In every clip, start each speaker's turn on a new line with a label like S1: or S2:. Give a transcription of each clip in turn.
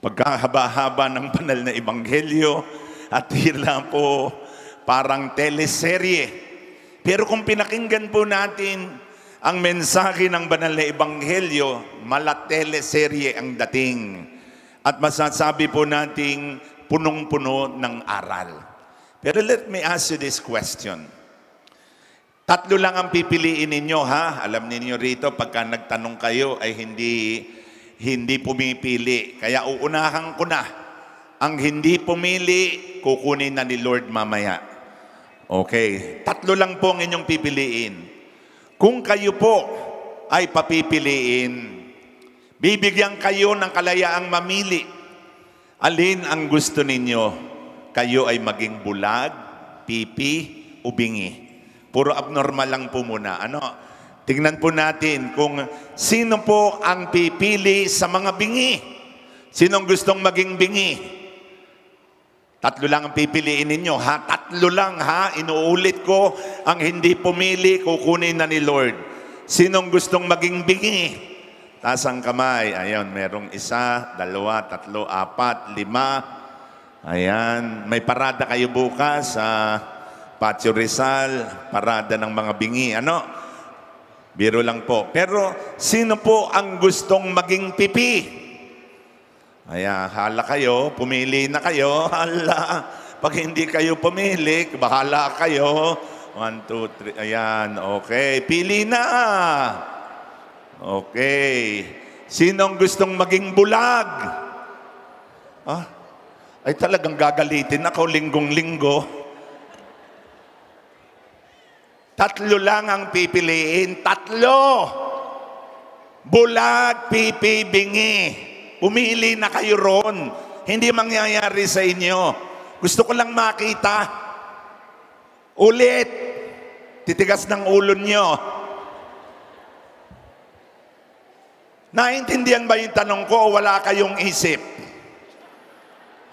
S1: pagkahaba-haba ng banal na ebanghelyo at tila po parang teleserye. Pero kung pinakinggan po natin ang mensahe ng banal na ebanghelyo, mala teleserye ang dating. At masasabi po nating punong-puno ng aral. Pero let me ask you this question. Tatlo lang ang pipiliin ninyo ha. Alam ninyo rito pagka nagtanong kayo ay hindi hindi pumipili. Kaya uunahan ko na. Ang hindi pumili, kukunin na ni Lord mamaya. Okay. Tatlo lang po ang inyong pipiliin. Kung kayo po ay papipiliin, bibigyan kayo ng kalayaang mamili. Alin ang gusto ninyo? Kayo ay maging bulag, pipi, ubingi. Puro abnormal lang po muna. Ano? Tingnan po natin kung sino po ang pipili sa mga bingi. Sinong gustong maging bingi? Tatlo lang ang pipiliin ninyo, ha? Tatlo lang, ha? Inuulit ko, ang hindi pumili, kukunin na ni Lord. Sinong gustong maging bingi? Taas ang kamay. Ayan, merong isa, dalawa, tatlo, apat, lima. Ayan, may parada kayo bukas sa Patio Rizal, parada ng mga bingi. Ano? Biro lang po. Pero sino po ang gustong maging pipi? Ayan, hala kayo, pumili na kayo. Hala, pag hindi kayo pumili, bahala kayo. One, two, three. Ayan, okay. Pili na. Okay. Sinong gustong maging bulag? Ah, ay talagang gagalitin ako linggong-linggo. Tatlo lang ang pipiliin. Tatlo! Bulag, pipi, bingi. Pumili na kayo ron. Hindi mangyayari sa inyo. Gusto ko lang makita. Ulit. Titigas ng ulo nyo. Naintindihan ba yung tanong ko o wala kayong isip?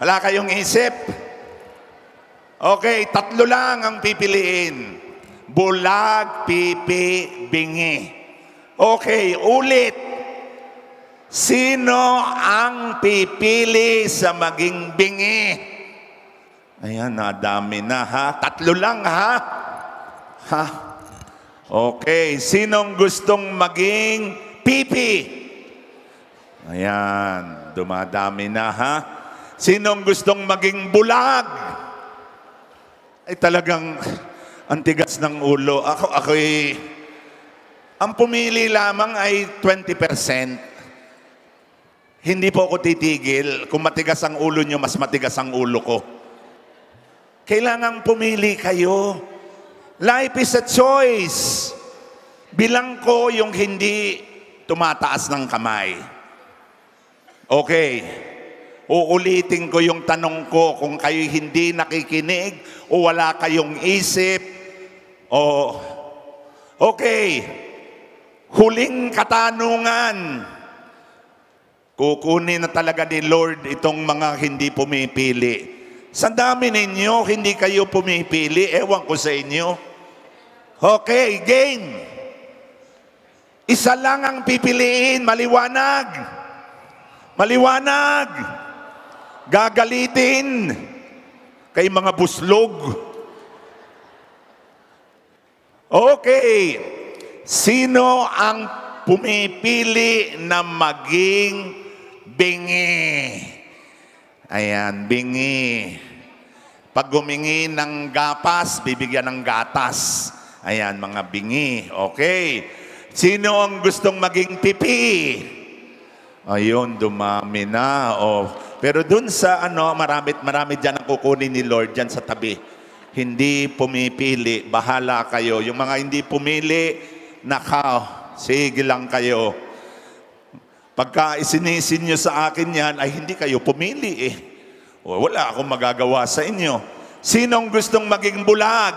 S1: Wala kayong isip? Okay, tatlo lang ang pipiliin. Bulag, pipi, bingi. Okay, ulit. Sino ang pipili sa maging bingi? Ayan, nadami na ha. Tatlo lang ha. Ha? Okay, sinong gustong maging pipi? Ayan, dumadami na ha. Sinong gustong maging bulag? Ay talagang ang tigas ng ulo. Ako, ako'y, ang pumili lamang ay 20%. Hindi po ako titigil. Kung matigas ang ulo nyo, mas matigas ang ulo ko. Kailangang pumili kayo. Life is a choice. Bilang ko yung hindi tumataas ng kamay. Okay. Uulitin ko yung tanong ko kung kayo hindi nakikinig o wala kayong isip o okay. Huling katanungan. Kukunin na talaga ni Lord itong mga hindi pumipili. Sa dami ninyo, hindi kayo pumipili. Ewan ko sa inyo. Okay, game. Isa lang ang pipiliin, maliwanag. Maliwanag. Gagalitin kay mga buslog. Okay. Sino ang pumipili na maging bingi? Ayan, bingi. Pag gumingi ng gapas, bibigyan ng gatas. Ayan, mga bingi. Okay. Sino ang gustong maging pipi? Ayun, dumami na. Oh. Pero dun sa ano, marami, marami dyan ang kukunin ni Lord dyan sa tabi. Hindi pumipili, bahala kayo. Yung mga hindi pumili, nakaw, sige lang kayo. Pagka isinisin nyo sa akin yan, ay hindi kayo pumili eh. Wala akong magagawa sa inyo. Sinong gustong maging bulag?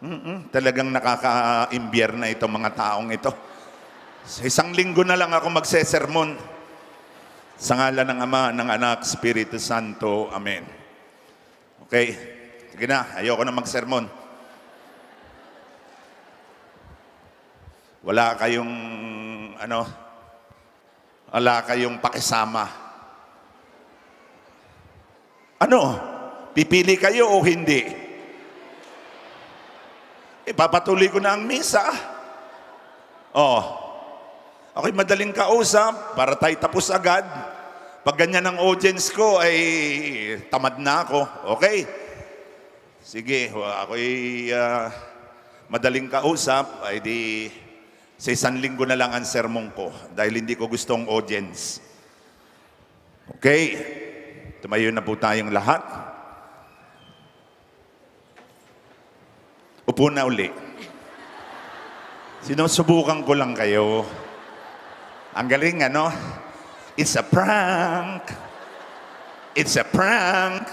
S1: Mm-mm, talagang nakaka-imbier na itong mga taong ito. Sa isang linggo na lang ako magsesermon. Sa ngalan ng Ama, ng Anak, Espiritu Santo. Amen. Okay. Sige na, ayoko na magsermon. Wala kayong, ano, wala kayong pakisama. Ano? Pipili kayo o hindi? Ipapatuloy ko na ang misa. Oh. Okay, madaling kausap para tayo tapos agad. Pag ganyan ang audience ko, ay tamad na ako. Okay? Sige, ako'y ah, madaling kausap, ay di sa isang linggo na lang ang sermon ko dahil hindi ko gustong audience. Okay? Tumayo na po tayong lahat. Upo na uli. Sinusubukan ko lang kayo. Ang galing, ano? It's a prank. It's a prank.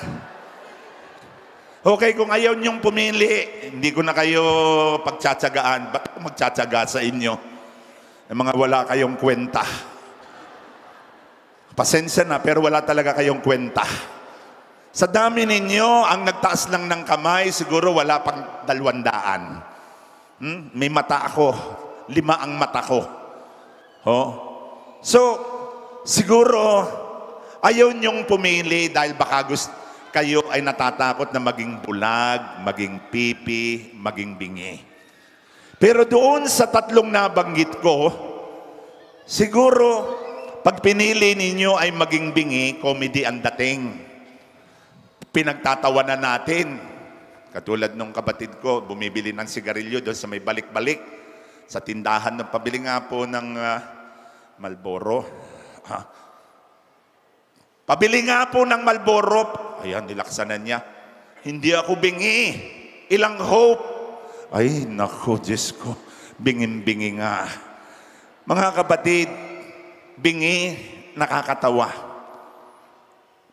S1: Okay, kung ayaw niyong pumili, hindi ko na kayo pagtsatsagaan. Ba't ako magtsatsaga sa inyo? Yung mga wala kayong kwenta. Pasensya na, pero wala talaga kayong kwenta. Sa dami ninyo, ang nagtaas lang ng kamay, siguro wala pang dalwandaan. Hmm? May mata ako. Lima ang mata ko. Oh. So, siguro, ayaw niyong pumili dahil baka gusto, kayo ay natatakot na maging bulag, maging pipi, maging bingi. Pero doon sa tatlong nabanggit ko, siguro, pag pinili ninyo ay maging bingi, comedy ang dating. Pinagtatawanan natin. Katulad nung kapatid ko, bumibili ng sigarilyo doon sa may balik-balik. Sa tindahan ng pabili nga po ng ah, Malboro. Ha? Pabili nga po ng Malboro. Ayan, nilaksanan niya. Hindi ako bingi. Ilang hope. Ay, nako, Diyos ko. Bingin-bingi nga. Mga kapatid, bingi, nakakatawa.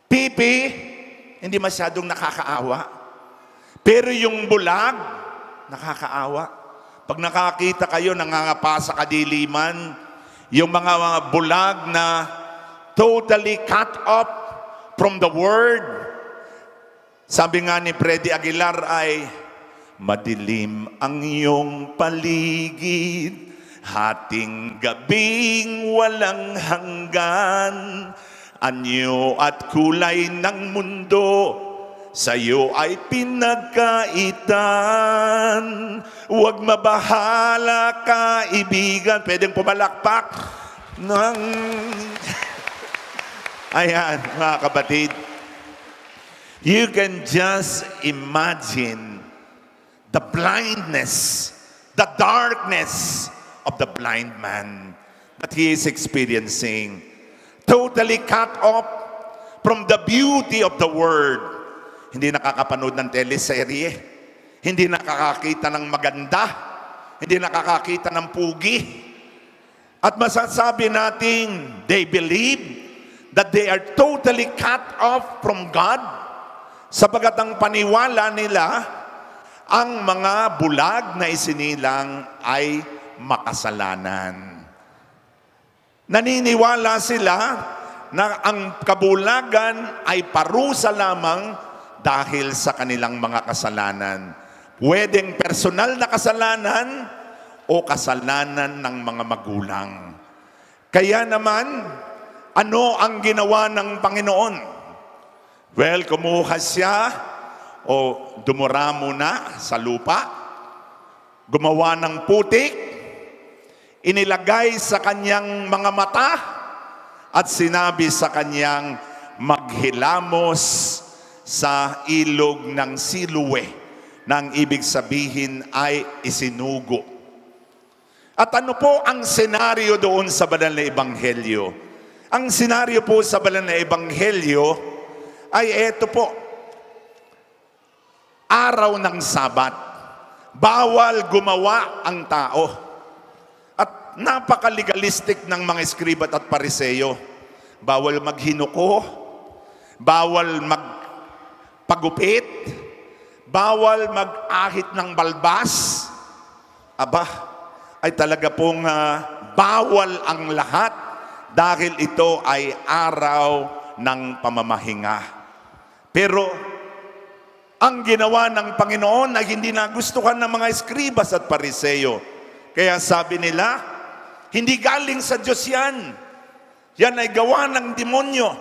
S1: Pipi, hindi masyadong nakakaawa. Pero yung bulag, nakakaawa. Pag nakakita kayo, nangangapa sa kadiliman, yung mga, mga bulag na totally cut off from the Word. Sabi nga ni Freddy Aguilar ay, Madilim ang iyong paligid, hating gabing walang hanggan, anyo at kulay ng mundo, sa'yo ay pinagkaitan. Huwag mabahala kaibigan. Pwedeng pumalakpak ng... Ayan, mga kapatid. You can just imagine the blindness, the darkness of the blind man that he is experiencing. Totally cut off from the beauty of the Word. Hindi nakakapanood ng teleserye. Hindi nakakakita ng maganda. Hindi nakakakita ng pugi. At masasabi natin, they believe that they are totally cut off from God sapagat ang paniwala nila ang mga bulag na isinilang ay makasalanan. Naniniwala sila na ang kabulagan ay parusa lamang dahil sa kanilang mga kasalanan. Pwedeng personal na kasalanan o kasalanan ng mga magulang. Kaya naman, ano ang ginawa ng Panginoon? Well, kumuha siya o dumura muna sa lupa, gumawa ng putik, inilagay sa kanyang mga mata, at sinabi sa kanyang maghilamos sa ilog ng Siluwe, nang ibig sabihin ay isinugo. At ano po ang senaryo doon sa banal na ebanghelyo? Ang senaryo po sa banal na ebanghelyo ay eto po. Araw ng Sabat. Bawal gumawa ang tao. At napakalegalistic ng mga eskribat at pariseyo. Bawal maghinuko, bawal magpagupit, bawal mag-ahit ng balbas. Aba, ay talaga pong ah, bawal ang lahat dahil ito ay araw ng pamamahinga. Pero ang ginawa ng Panginoon ay hindi nagustuhan ng mga eskribas at pariseyo. Kaya sabi nila, hindi galing sa Diyos yan. Yan ay gawa ng demonyo.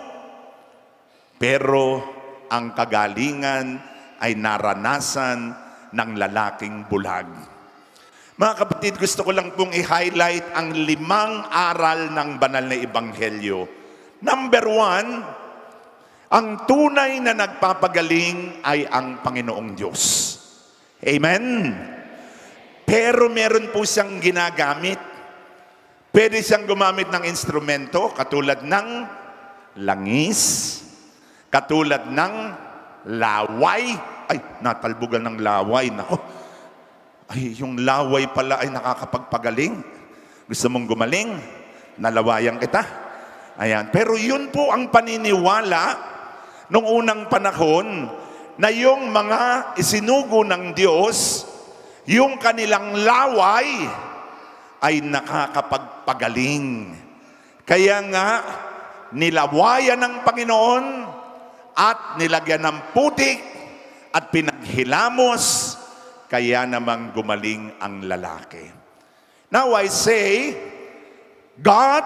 S1: Pero ang kagalingan ay naranasan ng lalaking bulag. Mga kapatid, gusto ko lang pong i-highlight ang limang aral ng banal na ebanghelyo. Number one, ang tunay na nagpapagaling ay ang Panginoong Diyos. Amen? Pero meron po siyang ginagamit. Pwede siyang gumamit ng instrumento katulad ng langis, katulad ng laway. Ay, natalbugan ng laway. Nako, ay, yung laway pala ay nakakapagpagaling. Gusto mong gumaling? Nalawayan kita. Ayan. Pero yun po ang paniniwala nung unang panahon na yung mga isinugo ng Diyos, yung kanilang laway ay nakakapagpagaling. Kaya nga, nilawayan ng Panginoon at nilagyan ng putik at pinaghilamos, kaya namang gumaling ang lalaki. Now I say, God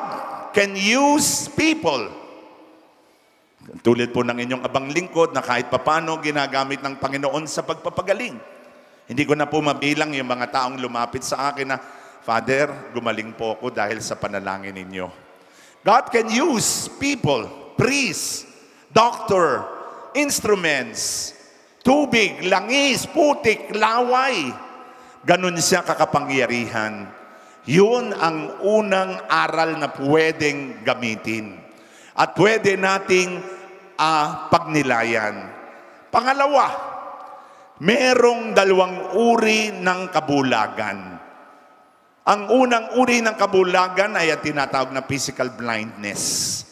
S1: can use people tulad po ng inyong abang lingkod na kahit papano ginagamit ng Panginoon sa pagpapagaling. Hindi ko na po mabilang yung mga taong lumapit sa akin na, Father, gumaling po ako dahil sa panalangin ninyo. God can use people, priests, doctor, instruments, tubig, langis, putik, laway. Ganun siya kakapangyarihan. Yun ang unang aral na pwedeng gamitin. At pwede nating uh, pagnilayan. Pangalawa, merong dalawang uri ng kabulagan. Ang unang uri ng kabulagan ay ang tinatawag na physical blindness.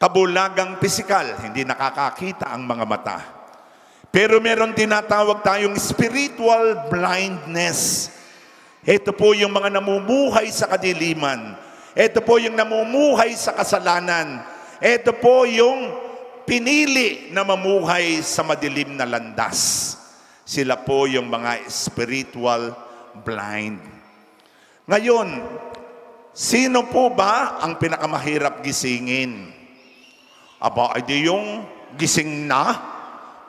S1: Kabulagang physical, hindi nakakakita ang mga mata. Pero meron tinatawag tayong spiritual blindness. Ito po yung mga namumuhay sa kadiliman. Ito po yung namumuhay sa kasalanan. Ito po yung pinili na mamuhay sa madilim na landas. Sila po yung mga spiritual blind. Ngayon, sino po ba ang pinakamahirap gisingin? Aba, edi yung gising na,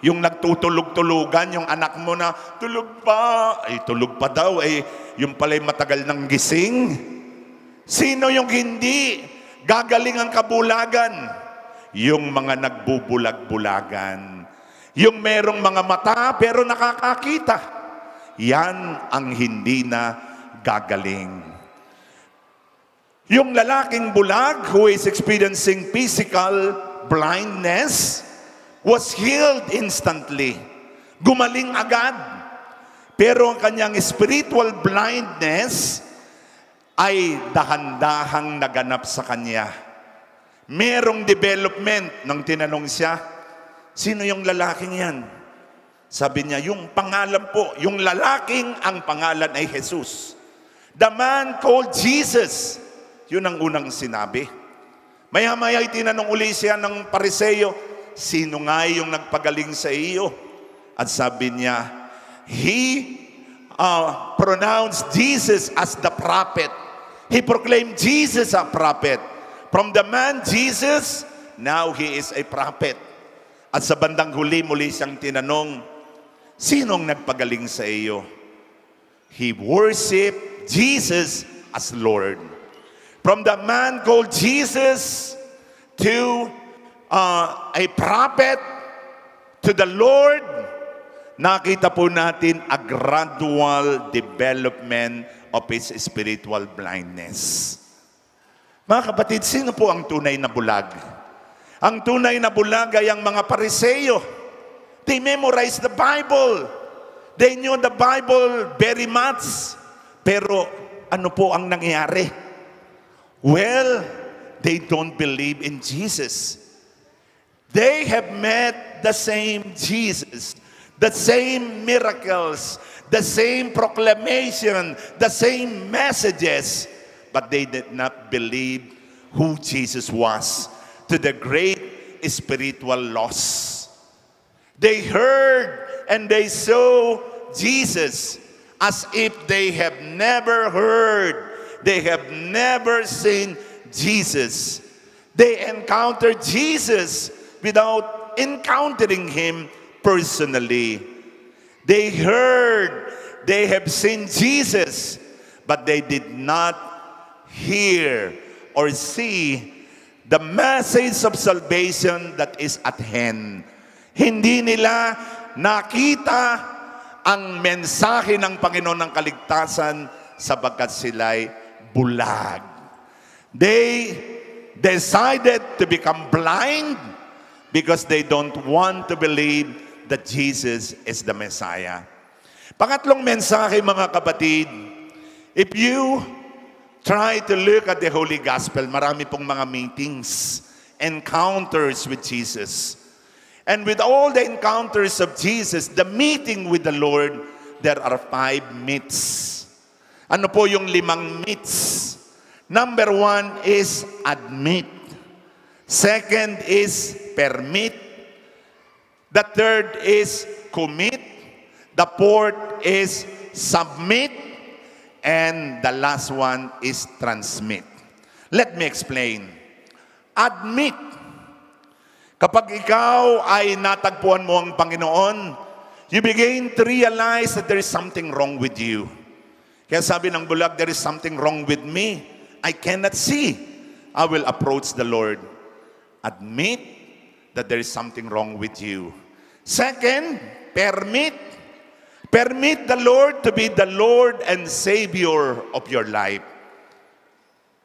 S1: yung nagtutulog-tulugan, yung anak mo na, tulog pa, ay tulog pa daw, ay yung pala'y matagal ng gising. Sino yung hindi? Gagaling ang kabulagan yung mga nagbubulag-bulagan, yung merong mga mata pero nakakakita. Yan ang hindi na gagaling. Yung lalaking bulag who is experiencing physical blindness was healed instantly. Gumaling agad. Pero ang kanyang spiritual blindness ay dahan-dahang naganap sa kanya merong development. Nang tinanong siya, sino yung lalaking yan? Sabi niya, yung pangalan po, yung lalaking ang pangalan ay Jesus. The man called Jesus. Yun ang unang sinabi. Maya-maya tinanong uli siya ng pariseyo, sino nga yung nagpagaling sa iyo? At sabi niya, He uh, pronounced Jesus as the prophet. He proclaimed Jesus a prophet. From the man Jesus, now he is a prophet. At sa bandang huli muli siyang tinanong, sinong nagpagaling sa iyo? He worshiped Jesus as Lord. From the man called Jesus to uh, a prophet to the Lord, nakita po natin a gradual development of his spiritual blindness. Mga kapatid, sino po ang tunay na bulag? Ang tunay na bulag ay ang mga pariseyo. They memorized the Bible. They knew the Bible very much. Pero ano po ang nangyari? Well, they don't believe in Jesus. They have met the same Jesus, the same miracles, the same proclamation, the same messages, but they did not believe who Jesus was to the great spiritual loss. They heard and they saw Jesus as if they have never heard, they have never seen Jesus. They encountered Jesus without encountering Him personally. They heard, they have seen Jesus, but they did not hear or see the message of salvation that is at hand. Hindi nila nakita ang mensahe ng Panginoon ng kaligtasan sapagkat sila'y bulag. They decided to become blind because they don't want to believe that Jesus is the Messiah. Pangatlong mensahe mga kapatid, if you try to look at the Holy Gospel, marami pong mga meetings, encounters with Jesus. And with all the encounters of Jesus, the meeting with the Lord, there are five myths. Ano po yung limang myths? Number one is admit. Second is permit. The third is commit. The fourth is submit. And the last one is transmit. Let me explain. Admit. Kapag ikaw ay natagpuan mo ang Panginoon, you begin to realize that there is something wrong with you. Kaya sabi ng bulag, there is something wrong with me. I cannot see. I will approach the Lord. Admit that there is something wrong with you. Second, permit. Permit the Lord to be the Lord and Savior of your life.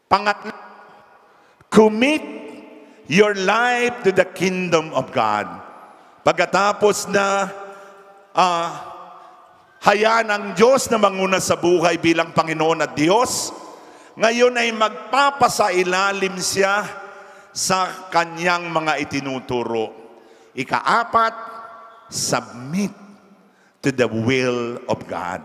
S1: Pangatlo, commit your life to the kingdom of God. Pagkatapos na ah, hayaan ang Diyos na manguna sa buhay bilang Panginoon at Diyos, ngayon ay magpapasailalim siya sa kanyang mga itinuturo. Ikaapat, submit to the will of God.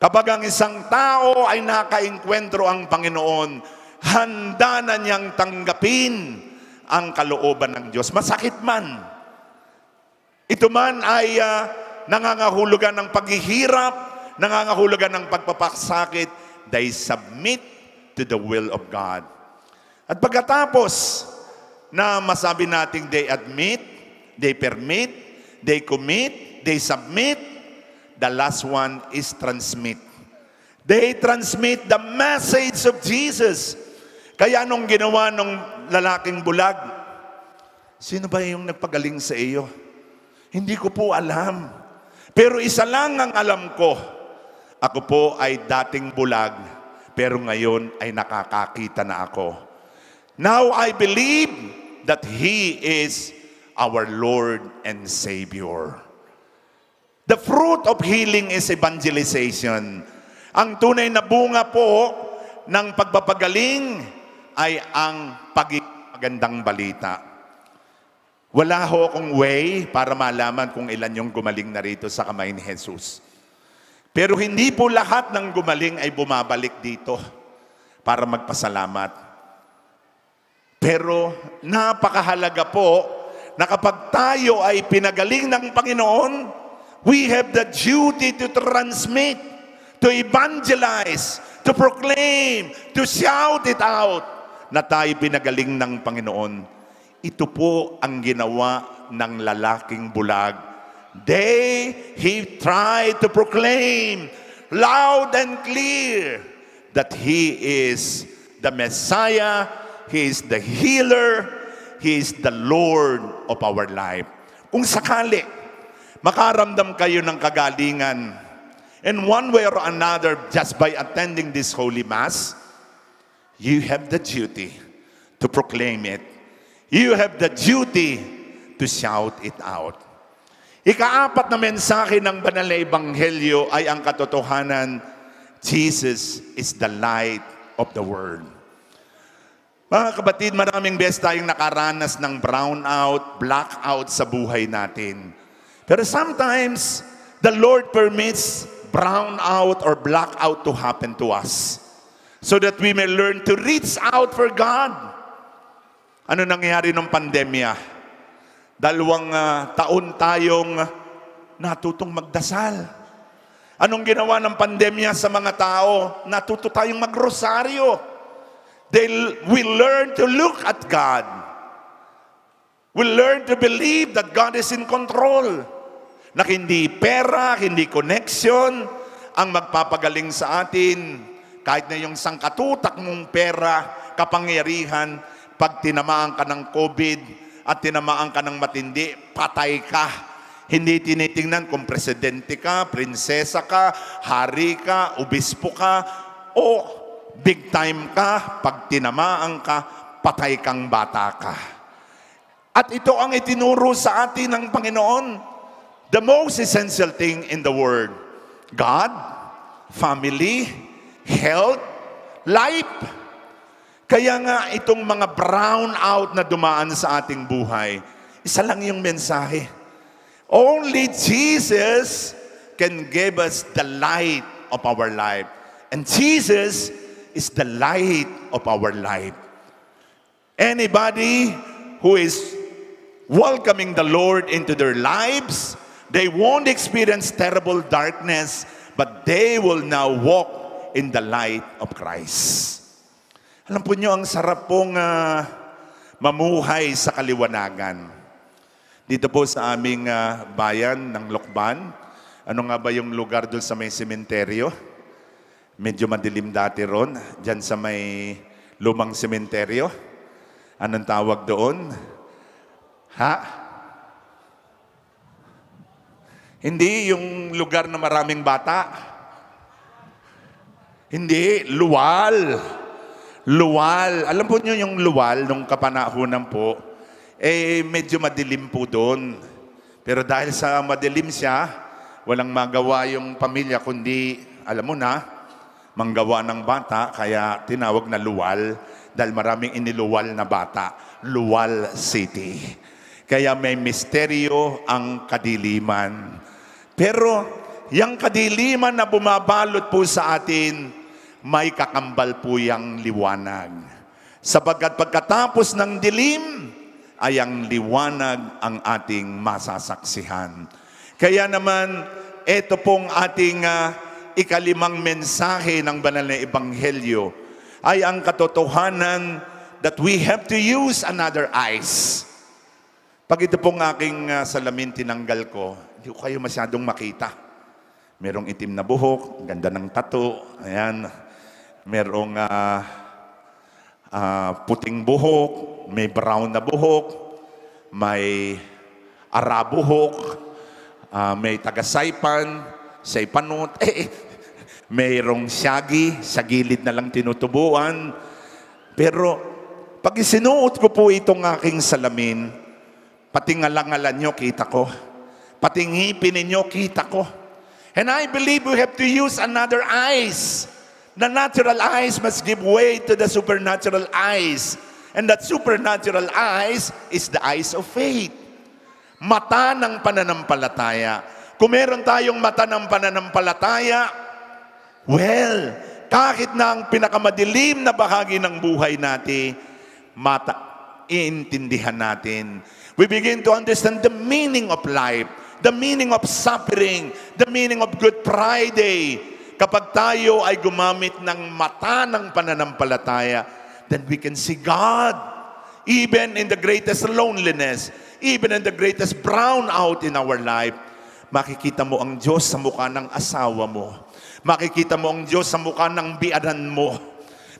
S1: Kapag ang isang tao ay nakainkwentro ang Panginoon, handa na niyang tanggapin ang kalooban ng Diyos. Masakit man. Ito man ay ah, nangangahulugan ng paghihirap, nangangahulugan ng pagpapasakit, they submit to the will of God. At pagkatapos na masabi nating they admit, they permit, they commit, they submit, the last one is transmit. They transmit the message of Jesus. Kaya nung ginawa ng lalaking bulag, sino ba yung nagpagaling sa iyo? Hindi ko po alam. Pero isa lang ang alam ko. Ako po ay dating bulag, pero ngayon ay nakakakita na ako. Now I believe that He is our Lord and Savior. The fruit of healing is evangelization. Ang tunay na bunga po ng pagpapagaling ay ang pagigandang balita. Wala ho akong way para malaman kung ilan yung gumaling na rito sa kamay ni Jesus. Pero hindi po lahat ng gumaling ay bumabalik dito para magpasalamat. Pero napakahalaga po na kapag tayo ay pinagaling ng Panginoon, we have the duty to transmit, to evangelize, to proclaim, to shout it out na tayo pinagaling ng Panginoon. Ito po ang ginawa ng lalaking bulag. They, he tried to proclaim loud and clear that he is the Messiah, he is the healer, he is the Lord of our life. Kung sakali, makaramdam kayo ng kagalingan, in one way or another, just by attending this Holy Mass, you have the duty to proclaim it. You have the duty to shout it out. Ikaapat na mensahe ng banal na ebanghelyo ay ang katotohanan, Jesus is the light of the world. Mga kapatid, maraming beses tayong nakaranas ng brownout, blackout sa buhay natin. Pero sometimes, the Lord permits brownout or blackout to happen to us so that we may learn to reach out for God. Ano nangyari nung pandemya? Dalawang ah, taon tayong natutong magdasal. Anong ginawa ng pandemya sa mga tao? Natuto tayong magrosaryo. They, we learn to look at God. will learn to believe that God is in control. Na hindi pera, hindi connection ang magpapagaling sa atin. Kahit na yung sangkatutak mong pera, kapangyarihan, pag tinamaan ka ng COVID at tinamaan ka ng matindi, patay ka. Hindi tinitingnan kung presidente ka, prinsesa ka, hari ka, obispo ka, o big time ka, pag tinamaan ka, patay kang bata ka. At ito ang itinuro sa atin ng Panginoon. The most essential thing in the world. God, family, health, life. Kaya nga itong mga brown out na dumaan sa ating buhay, isa lang yung mensahe. Only Jesus can give us the light of our life. And Jesus is the light of our life. Anybody who is welcoming the Lord into their lives, they won't experience terrible darkness, but they will now walk in the light of Christ. Alam po nyo, ang sarap pong ah, mamuhay sa kaliwanagan. Dito po sa aming ah, bayan ng Lokban, ano nga ba yung lugar doon sa may sementeryo? Medyo madilim dati ron, dyan sa may lumang sementeryo. Anong tawag doon? Ha? Hindi yung lugar na maraming bata. Hindi, luwal. Luwal. Alam po niyo yung luwal nung kapanahunan po, eh medyo madilim po doon. Pero dahil sa madilim siya, walang magawa yung pamilya kundi, alam mo na, manggawa ng bata, kaya tinawag na luwal dahil maraming iniluwal na bata. Luwal City. Kaya may misteryo ang kadiliman. Pero yung kadiliman na bumabalot po sa atin, may kakambal po yung liwanag. Sapagkat pagkatapos ng dilim, ay ang liwanag ang ating masasaksihan. Kaya naman, ito pong ating ah, ikalimang mensahe ng banal na ebanghelyo ay ang katotohanan that we have to use another eyes. Pag ito pong aking ah, salamin tinanggal ko, hindi ko kayo masyadong makita. Merong itim na buhok, ganda ng tato, ayan. Merong ah, ah, puting buhok, may brown na buhok, may arabuhok, ah, may tagasaypan, saypanot, eh, eh, mayroong syagi, sa gilid na lang tinutubuan. Pero pag isinuot ko po itong aking salamin, pati ngalangalan nyo kita ko, pati ngipin ninyo kita ko. And I believe we have to use another eyes. The natural eyes must give way to the supernatural eyes. And that supernatural eyes is the eyes of faith. Mata ng pananampalataya. Kung meron tayong mata ng pananampalataya, well, kahit na ang pinakamadilim na bahagi ng buhay natin, mata, iintindihan natin. We begin to understand the meaning of life, the meaning of suffering, the meaning of Good Friday. Kapag tayo ay gumamit ng mata ng pananampalataya, then we can see God. Even in the greatest loneliness, even in the greatest brownout in our life, makikita mo ang Diyos sa mukha ng asawa mo. Makikita mo ang Diyos sa mukha ng bianan mo.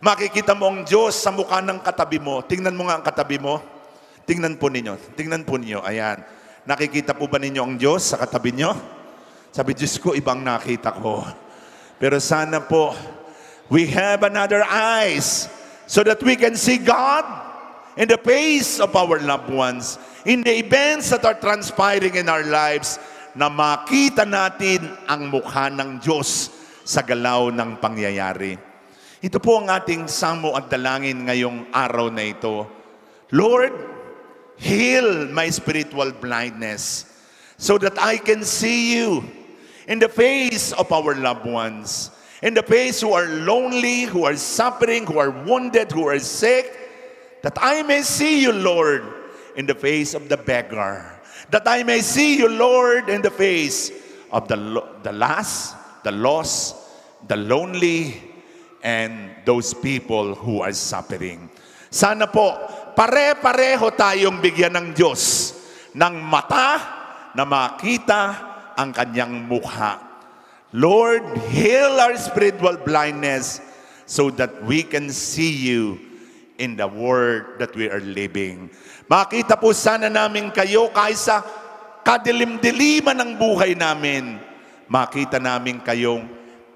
S1: Makikita mo ang Diyos sa mukha ng katabi mo. Tingnan mo nga ang katabi mo. Tingnan po ninyo. Tingnan po ninyo. Ayan. Nakikita po ba ninyo ang Diyos sa katabi nyo? Sabi, Diyos ko, ibang nakita ko. Pero sana po, we have another eyes so that we can see God in the face of our loved ones, in the events that are transpiring in our lives, na makita natin ang mukha ng Diyos sa galaw ng pangyayari. Ito po ang ating samo at dalangin ngayong araw na ito. Lord, heal my spiritual blindness so that I can see you in the face of our loved ones, in the face who are lonely, who are suffering, who are wounded, who are sick, that I may see you, Lord, in the face of the beggar, that I may see you, Lord, in the face of the, the last, the lost, the lonely, and those people who are suffering. Sana po pare-pareho tayong bigyan ng Diyos ng mata na makita ang kanyang mukha. Lord, heal our spiritual blindness so that we can see you in the world that we are living. Makita po sana namin kayo kahit sa kadilim-diliman ng buhay namin. Makita namin kayong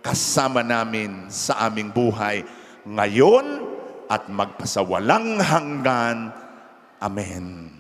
S1: kasama namin sa aming buhay ngayon at magpasawalang hanggan. Amen.